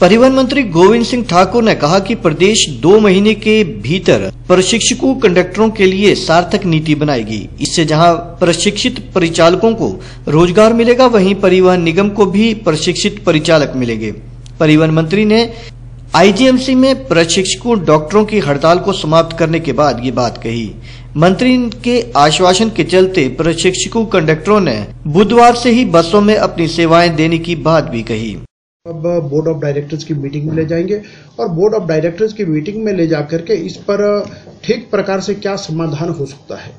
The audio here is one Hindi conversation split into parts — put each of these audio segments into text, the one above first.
परिवहन मंत्री गोविंद सिंह ठाकुर ने कहा कि प्रदेश दो महीने के भीतर प्रशिक्षकों, कंडक्टरों के लिए सार्थक नीति बनाएगी। इससे जहाँ प्रशिक्षित परिचालकों को रोज़गार मिलेगा, वहीं परिवहन निगम को भी प्रशिक्षित परिचालक मिलेंगे। परिवहन मंत्री ने आईजीएमसी में प्रशिक्षकों, डॉक्टरों की हड़ताल को समाप्त करने के बाद ये बात कही। मंत्री के आश्वासन के चलते प्रशिक्षकों, कंडक्टरों ने बुधवार से ही बसों में अपनी सेवाएँ देने की बात भी कही। अब बोर्ड ऑफ़ डायरेक्टर्स की मीटिंग में ले जाएँगे और बोर्ड ऑफ़ डायरेक्टर्स की मीटिंग में ले जाकर के इस पर ठीक प्रकार से क्या समाधान हो सकता है।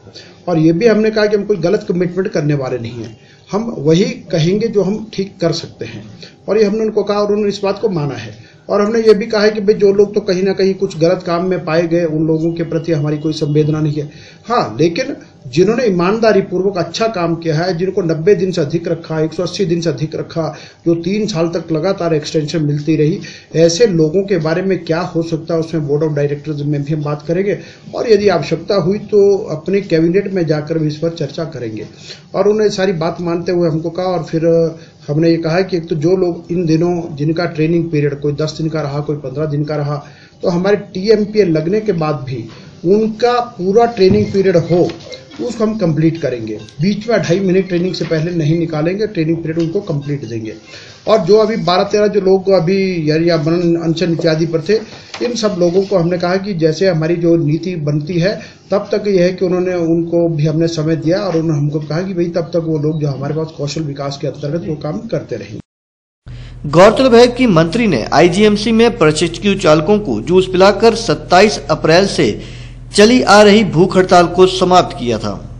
और ये भी हमने कहा कि हम कोई गलत कमिटमेंट करने वाले नहीं हैं। हम वही कहेंगे जो हम ठीक कर सकते हैं। और ये हमने उनको कहा और उन्होंने इस बात को माना है। और हमने ये भी कहा है कि भाई जो लोग तो कहीं ना कहीं कुछ गलत काम में पाए गए, उन लोगों के प्रति हमारी कोई संवेदना नहीं है। हाँ लेकिन जिन्होंने ईमानदारी पूर्वक अच्छा काम किया है, जिनको 90 दिन से अधिक रखा 180 दिन से अधिक रखा, जो तीन साल तक लगातार एक्सटेंशन मिलती रही, ऐसे लोगों के बारे में क्या हो सकता है, उसमें बोर्ड ऑफ़ डायरेक्टर्स में भी हम बात करेंगे। और यदि आवश्यकता हुई तो अपने कैबिनेट में जाकर भी इस पर चर्चा करेंगे। और उन्हें सारी बात मानते हुए हमको कहा और फिर हमने ये कहा कि एक तो जो लोग इन दिनों जिनका ट्रेनिंग पीरियड कोई दस दिन का रहा, कोई पंद्रह दिन का रहा तो हमारे टीएमपीए लगने के बाद भी उनका पूरा ट्रेनिंग पीरियड हो उसको हम कंप्लीट करेंगे। बीच में ढाई महीने ट्रेनिंग से पहले नहीं निकालेंगे ट्रेनिंग पीरियड उनको कंप्लीट देंगे। और जो अभी बारह तेरह जो लोग अभी या बनन, अनशन इत्यादि पर थे, इन सब लोगों को हमने कहा कि जैसे हमारी जो नीति बनती है, तब तक यह है कि उन्होंने, उनको भी हमने समय दिया और उन्होंने हमको कहा कि भाई तब तक वो लोग जो हमारे पास कौशल विकास के अंतर्गत वो काम करते रहेंगे गौरतलब है कि मंत्री ने आईजीएमसी में प्रशिक्षित चालकों को जूस पिलाकर 27 अप्रैल से चली आ रही भूख हड़ताल को समाप्त किया था।